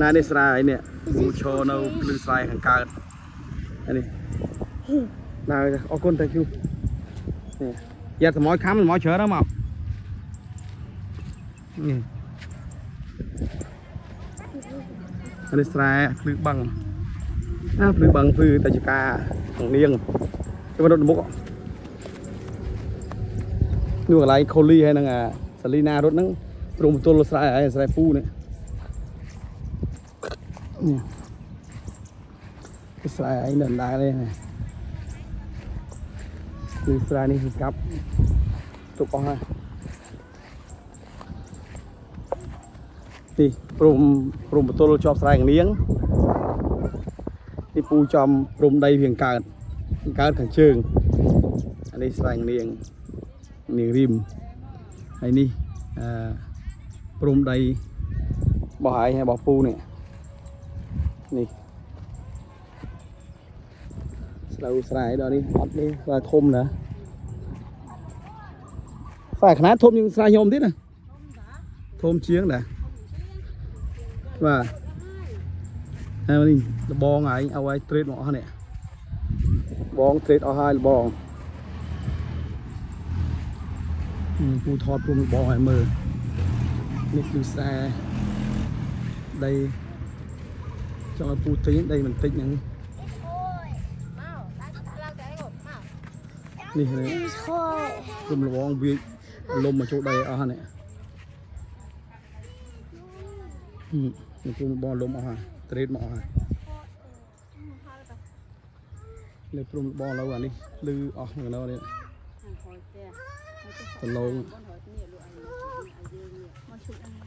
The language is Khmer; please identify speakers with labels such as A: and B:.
A: ណានេះស្រែអីនេះពូឈរនៅភ្លឺស្រែខាងកើតអានេះណាអរគុណ thank you នេះយ៉ាត់សមយខំសមយច្រើនមកនេះអានេះស្រែភ្លឺបឹងណាភ្លឺបឹងភ្លឺតចកាខាងនាងជួយរត់មុខនោះកន្លែងខូលីហើយនឹងអាសាលីណារត់ហ្នឹងព្រមទល់ស្រែហើយស្រែពូនេះ នេះគឺស្រែអីនៅដែរទេណាគឺស្រែនេះគឺកាប់ទុកអស់ហើយទីព្រំព្រំបតុលជាប់ស្រែកនាងនេះពូចំព្រំដីវាងកើតវាងកើតខាងជើងអានេះស្រែកនាងនាងរីមហើយនេះអឺព្រំដីរបស់ឯងហើយរបស់ពូនេះ នេះស្រូវស្រែដល់នេះអត់នេះស្រែធំណាស្រែខ្នាតធំជាងស្រែខ្ញុំទៀតណាធំជាងដែរបាទហើយនេះលបងឯងឲ្យឲ្យត្រេតមកអស់នេះបងត្រេតអស់ហើយលបងពូថតព្រមលបងឲ្យមើលនេះគឺខ្សែដី ចង់ឲ្យពូទិញដីបន្តិចហ្នឹងនេះនេះគុំលងវាលំមកចូលដីអស់ហ្នឹងនេះគុំបងលំអស់ហើយត្រេតមកអស់ហើយលើព្រំបងឥឡូវអានេះលឺអស់ហ្នឹងនេះប្រឡង